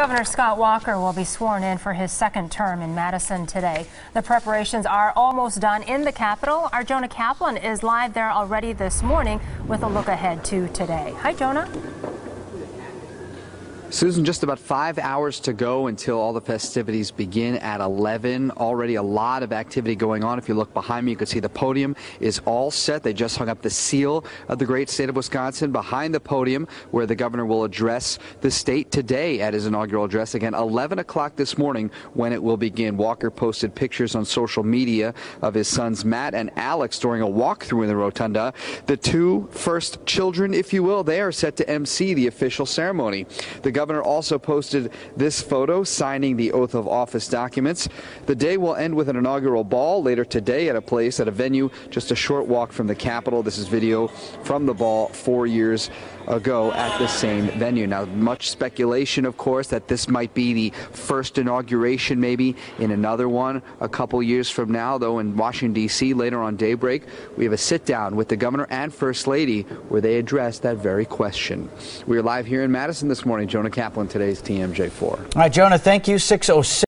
Governor Scott Walker will be sworn in for his second term in Madison today. The preparations are almost done in the Capitol. Our Jonah Kaplan is live there already this morning with a look ahead to today. Hi, Jonah. Susan, just about five hours to go until all the festivities begin at 11. Already a lot of activity going on. If you look behind me, you can see the podium is all set. They just hung up the seal of the great state of Wisconsin behind the podium where the governor will address the state today at his inaugural address. Again, 11 o'clock this morning when it will begin. Walker posted pictures on social media of his sons Matt and Alex during a walkthrough in the rotunda. The two first children, if you will, they are set to MC the official ceremony. The governor also posted this photo signing the oath of office documents. The day will end with an inaugural ball later today at a place at a venue just a short walk from the Capitol. This is video from the ball four years ago at the same venue. Now, much speculation, of course, that this might be the first inauguration, maybe in another one a couple years from now, though, in Washington, D.C. later on daybreak. We have a sit down with the governor and first lady where they address that very question. We are live here in Madison this morning. Jonah Kaplan, today's TMJ4. All right, Jonah, thank you. 606.